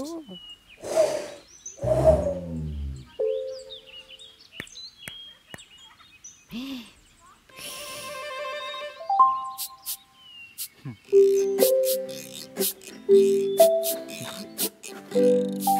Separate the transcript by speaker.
Speaker 1: 아이고. 음.